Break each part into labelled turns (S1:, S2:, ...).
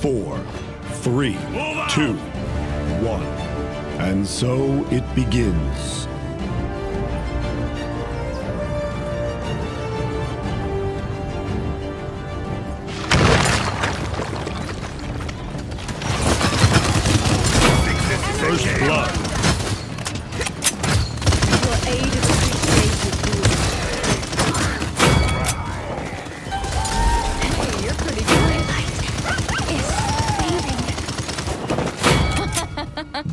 S1: four, three, two, one. And so it begins.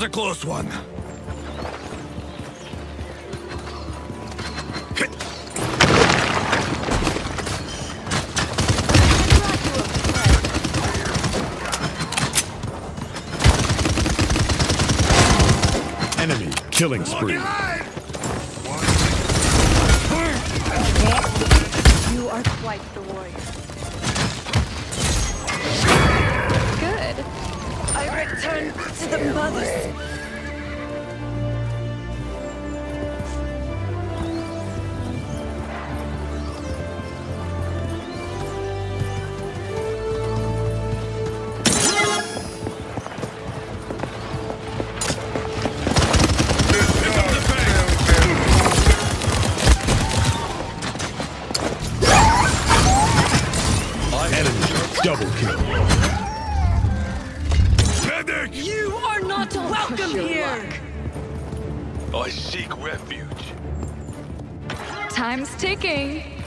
S2: Was a close one.
S1: Enemy killing spree.
S3: You are quite the warrior. I return to the mother. Time's ticking.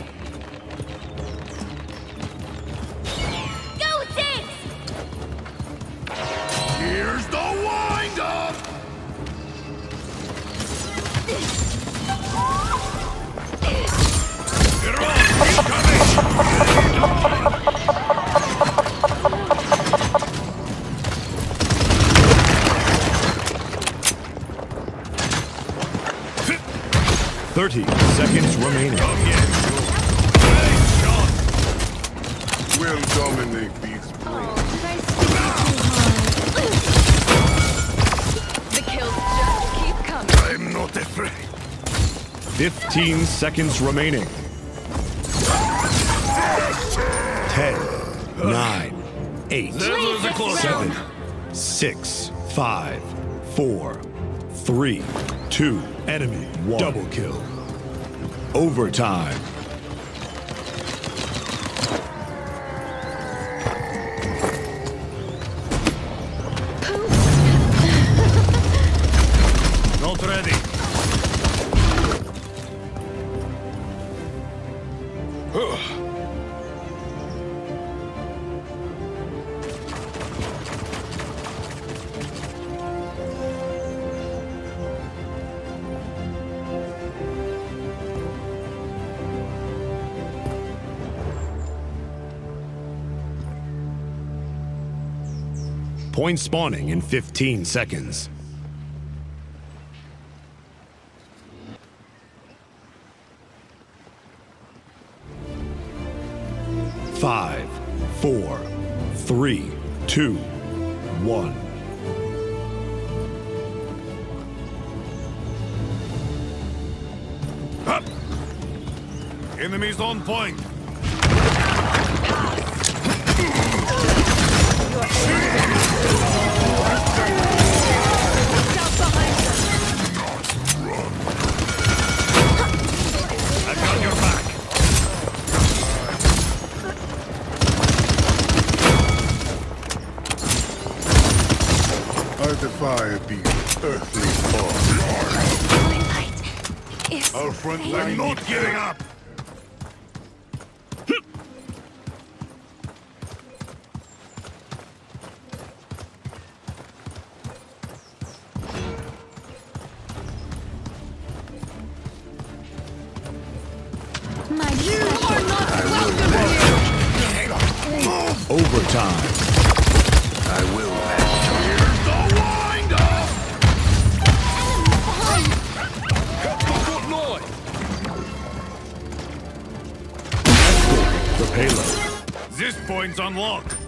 S1: 30 seconds remaining. Oh, yeah.
S2: We'll dominate these
S3: the kills just keep coming.
S2: I'm not afraid.
S1: 15 seconds remaining. Ten, nine, eight, seven, six, five, four, three, two, enemy, 1. double kill. Overtime. Point spawning in 15 seconds. Five, four, three, two, one.
S2: Up! Enemies on point. I've
S4: Defy these earthly laws.
S3: My light is
S2: Our front line not giving up.
S3: My you are not welcome here.
S1: Overtime.
S2: I will The
S1: payload.
S2: This point's unlocked.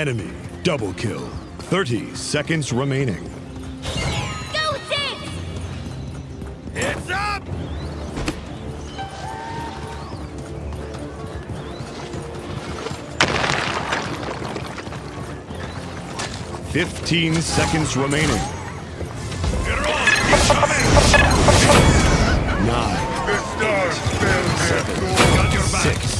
S1: Enemy double kill. 30 seconds remaining.
S3: Go Ziggs!
S2: It's up!
S1: Fifteen seconds remaining.
S2: You're on! Incoming!
S1: Nine,
S4: The stars fell their thorns.
S2: Got your back!
S1: six, five,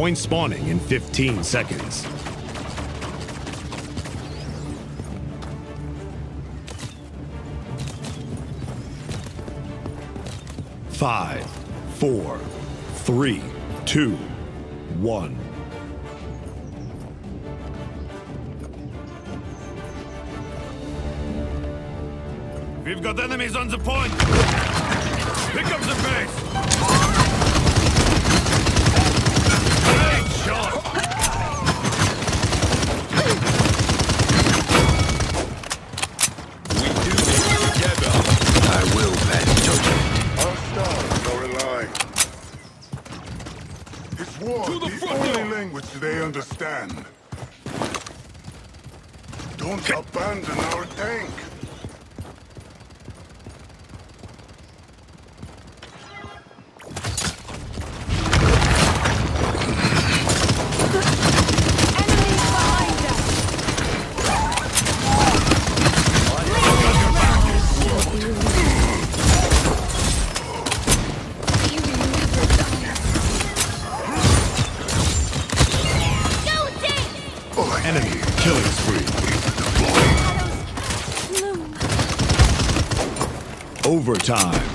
S1: Point spawning in 15 seconds. Five, four, three, two, one.
S2: We've got enemies on the point! Pick up the pace! Great shot!
S5: We do this together. I will pass judgment.
S4: Our stars are aligned. It's war,
S2: To the
S4: the,
S2: front
S4: only
S2: door.
S4: language understand. Don't abandon our tank.
S2: Overtime.